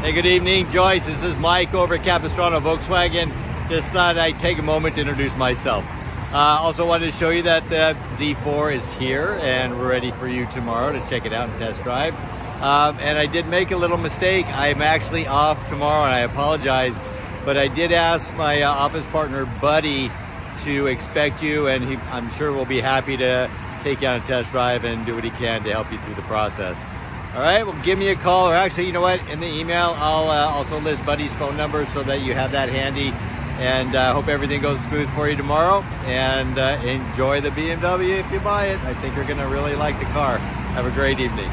Hey, good evening, Joyce. This is Mike over at Capistrano Volkswagen. Just thought I'd take a moment to introduce myself. Uh, also wanted to show you that the Z4 is here and we're ready for you tomorrow to check it out and test drive. Um, and I did make a little mistake. I'm actually off tomorrow and I apologize, but I did ask my uh, office partner, Buddy, to expect you and he, I'm sure will be happy to take you on a test drive and do what he can to help you through the process. All right, well, give me a call, or actually, you know what? In the email, I'll uh, also list Buddy's phone number so that you have that handy. And I uh, hope everything goes smooth for you tomorrow. And uh, enjoy the BMW if you buy it. I think you're going to really like the car. Have a great evening.